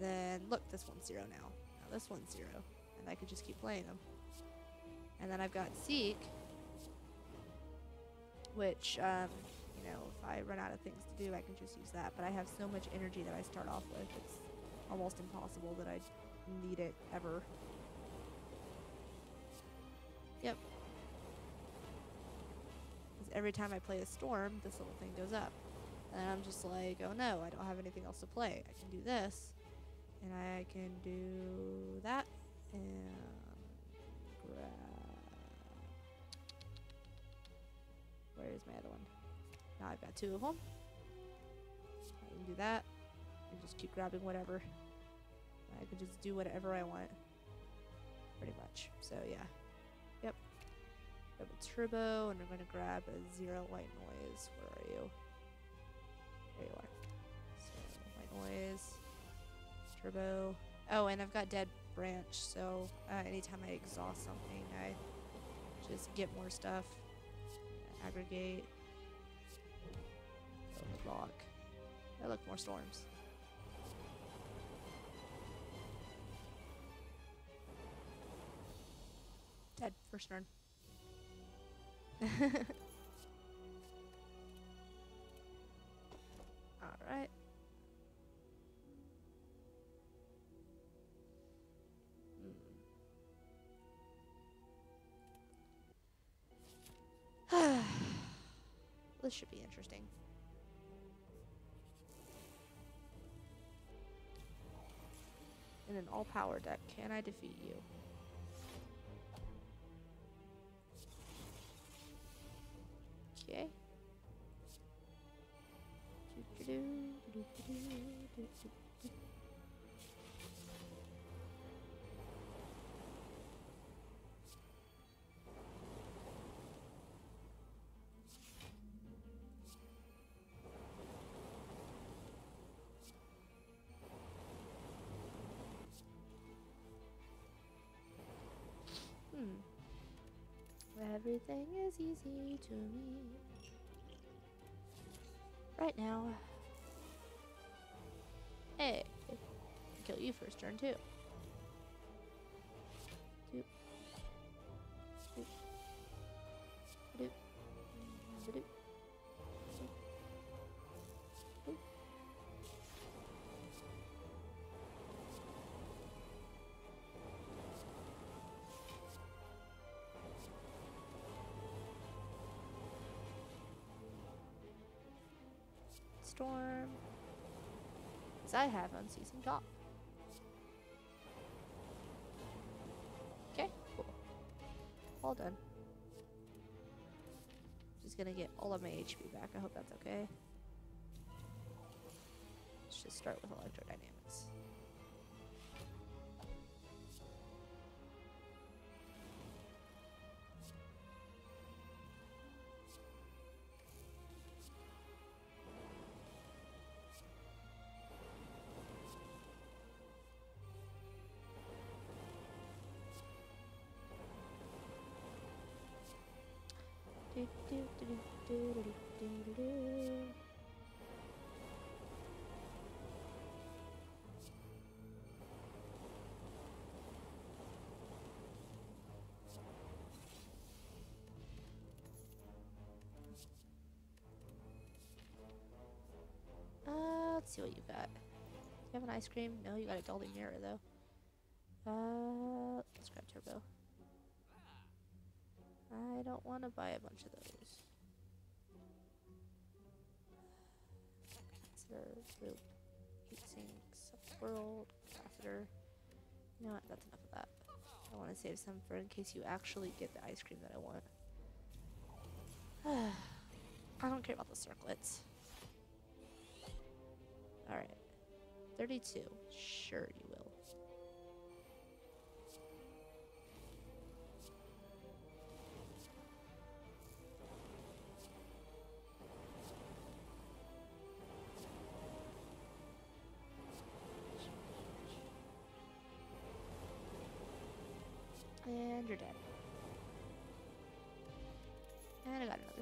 then look, this one's zero now. Now this one's zero. And I could just keep playing them. And then I've got Seek, which, um, know, if I run out of things to do, I can just use that. But I have so much energy that I start off with, it's almost impossible that I need it ever. Yep. 'Cause every time I play a storm, this little thing goes up. And I'm just like, oh no, I don't have anything else to play. I can do this, and I can do that, and grab. Where's my other one? Now I've got two of them. I can do that, and just keep grabbing whatever. I can just do whatever I want. Pretty much. So yeah. Yep. Grab a turbo, and I'm gonna grab a zero white noise. Where are you? There you are. So white noise. Turbo. Oh, and I've got dead branch, so uh, anytime I exhaust something, I just get more stuff. Aggregate. Block. I look more storms. Dead first turn. Alright. Hmm. this should be interesting. in an all-power deck, can I defeat you? Okay. Do -do -do Everything is easy to me. Right now. Hey. Kill you first turn too. Storm. Because I have unceasing top. Okay, cool. All done. Just gonna get all of my HP back. I hope that's okay. Let's just start with electrodynamics. Uh, let's see what you got. You have an ice cream? No, you got a Dolly Mirror though. Uh, let's grab Turbo. Don't want to buy a bunch of those. Capacitor, loop, heatsink, world, capacitor. You know what? That's enough of that. I want to save some for in case you actually get the ice cream that I want. I don't care about the circlets. Alright. 32. Sure you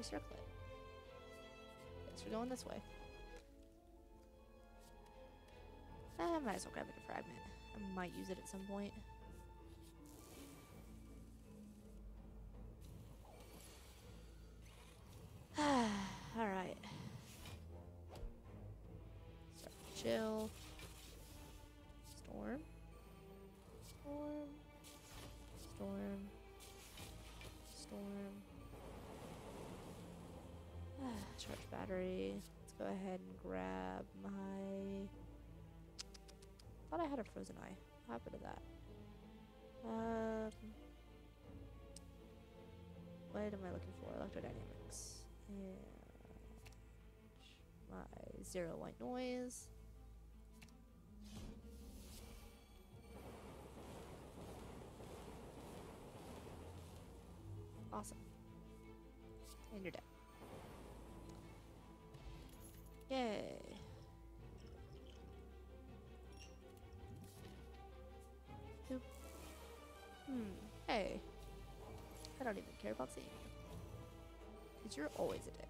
Circlet. Guess we're going this way. I might as well grab it a fragment. I might use it at some point. Let's go ahead and grab my. Thought I had a frozen eye. What happened to that? Um. What am I looking for? Electrodynamics. And my zero white noise. Awesome. And you're dead. Yay. Boop. Hmm. Hey. I don't even care about seeing you. Because you're always a dick.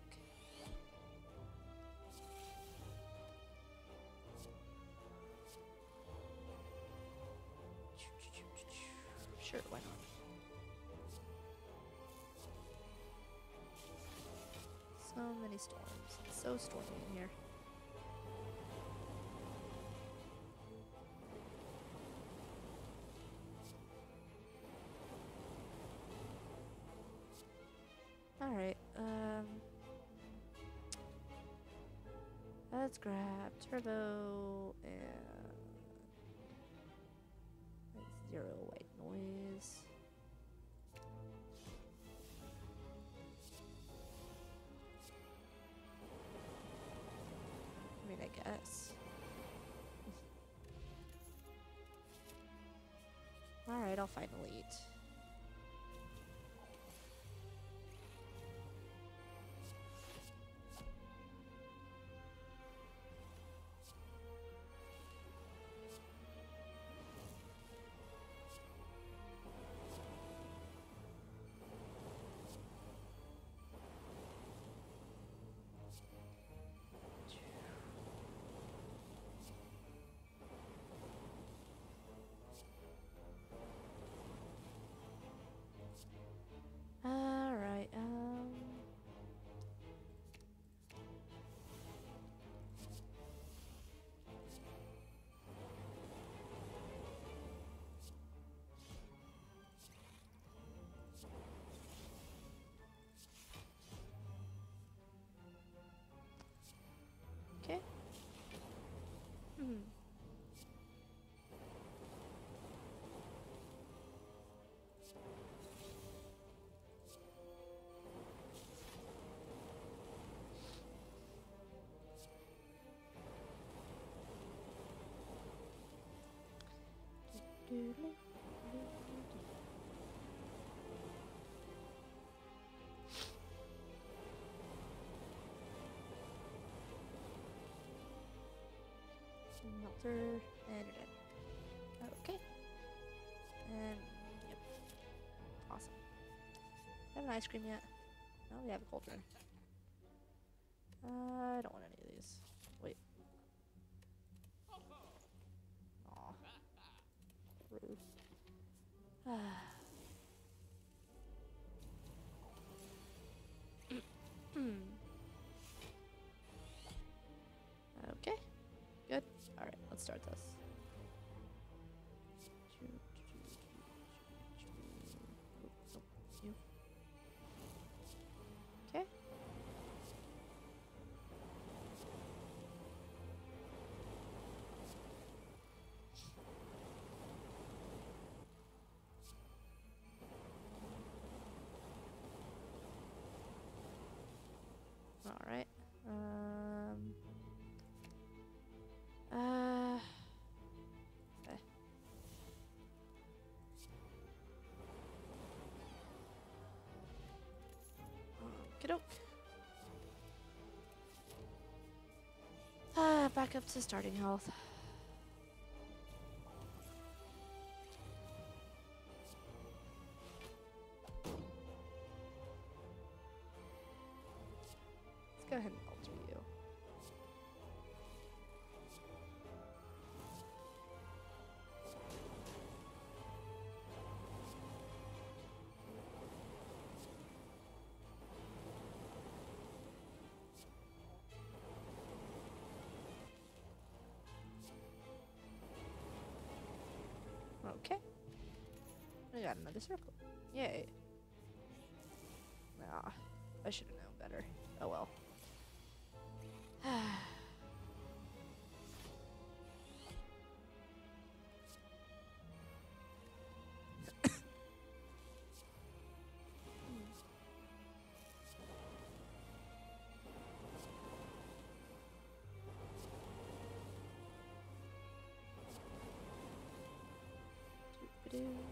Sure, why not? So many storms. So stormy in here. Alright, um... Let's grab turbo and... Alright, I'll find Elite. Okay. Hmm. Melter and you're dead. Okay. And yep. Awesome. Have an ice cream yet? No, we have a cauldron. Uh, start this. Okay. Alright. Um. Ah, back up to starting health. Doo-ba-doo.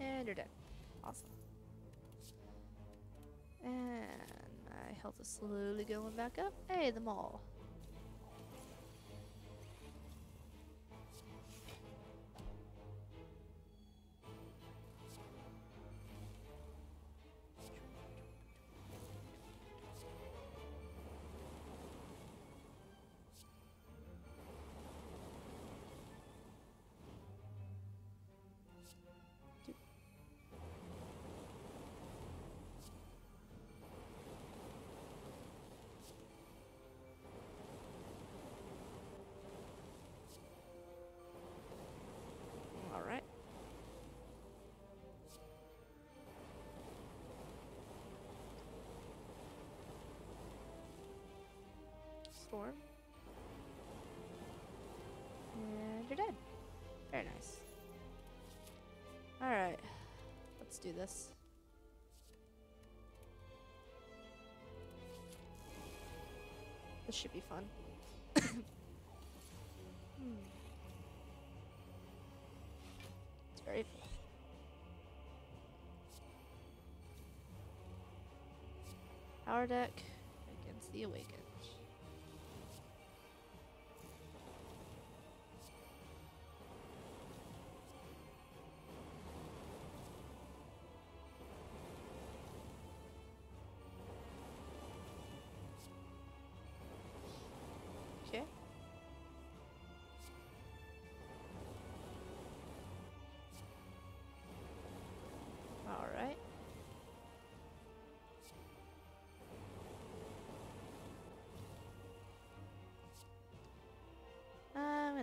And you're dead. Awesome. And my health is slowly going back up. Hey, the mall. Storm. And you're dead. Very nice. Alright. Let's do this. This should be fun. Hmm. It's very fun. Power deck against the Awakened.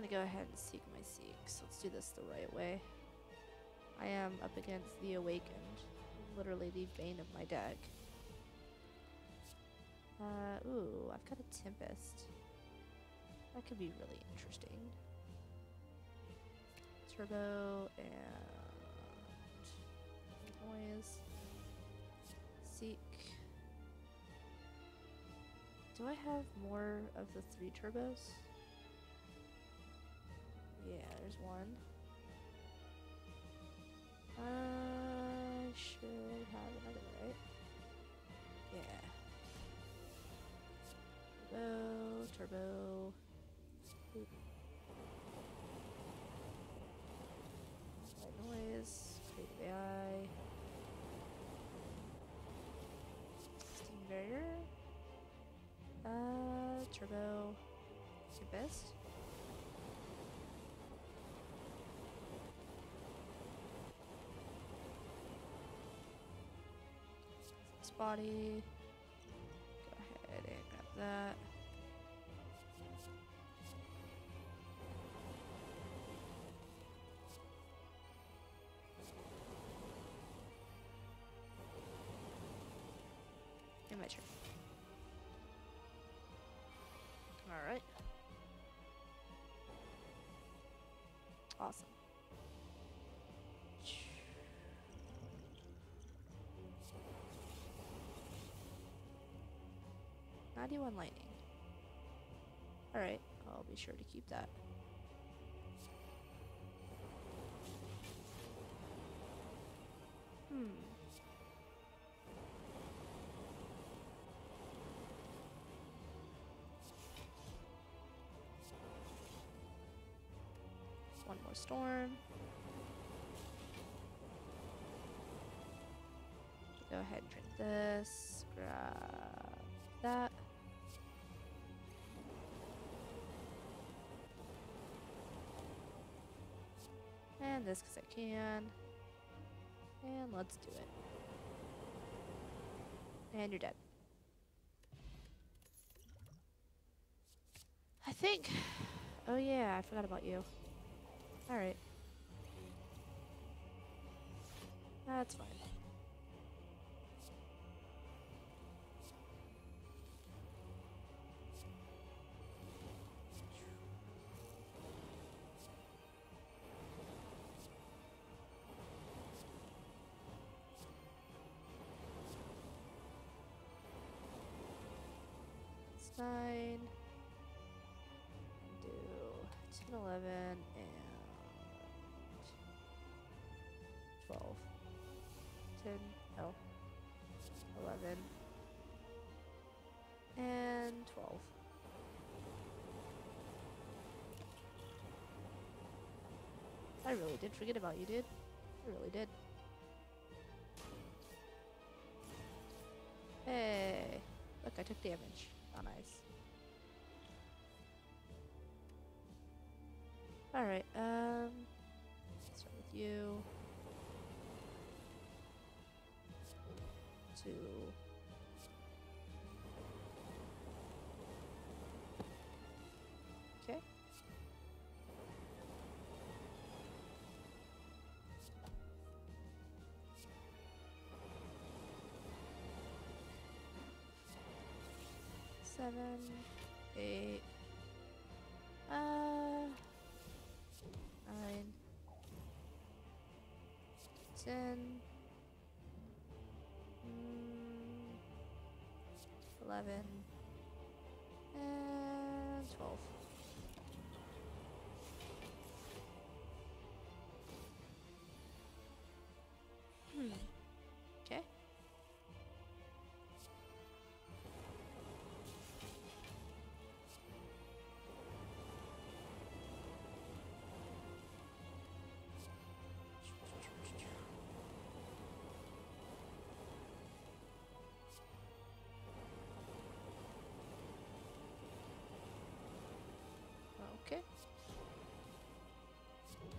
Gonna go ahead and seek my seeks. Let's do this the right way. I am up against the Awakened, literally the bane of my deck. Uh, ooh, I've got a Tempest. That could be really interesting. Turbo and noise. Seek. Do I have more of the three turbos? One. I should have another, right? Yeah. Turbo, turbo. Oop. White noise, Creative AI. Steam barrier. Uh, turbo. Tempest. Spotty. Go ahead and grab that. And my turn. Alright. Awesome. Ninety-one lightning. Alright, I'll be sure to keep that. Hmm. One more storm. Go ahead and drink this. Grab that. And this because I can. And let's do it. And you're dead. I think. Oh yeah, I forgot about you. Alright. That's fine. Nine. Do 10, 11, and 12. 10, no. 11. And 12. I really did forget about you, dude. I really did. Hey, look, I took damage. Oh, nice. Alright, um, start with you. Two. Seven, eight, uh, nine, ten, mm, eleven,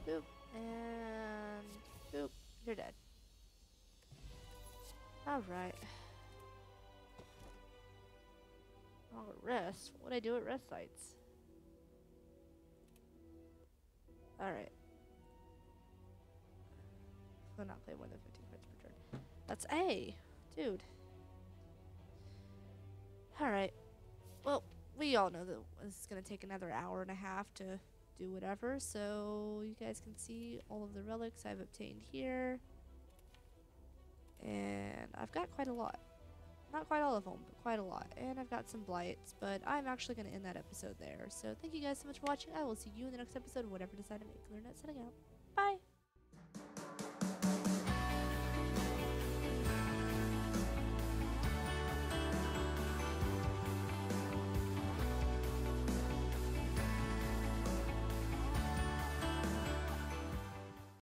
Boop. And boop. You're dead. Alright. Oh, rest. What would I do at rest sites? Alright. Will not play more than 15 cards per turn. That's A! Dude. Alright. Well, we all know that this is going to take another hour and a half to do whatever, so you guys can see all of the relics I've obtained here. And I've got quite a lot. Not quite all of them, but quite a lot. And I've got some blights, but I'm actually going to end that episode there. So thank you guys so much for watching. I will see you in the next episode, whatever I decide to make. Clear Net setting out. Bye!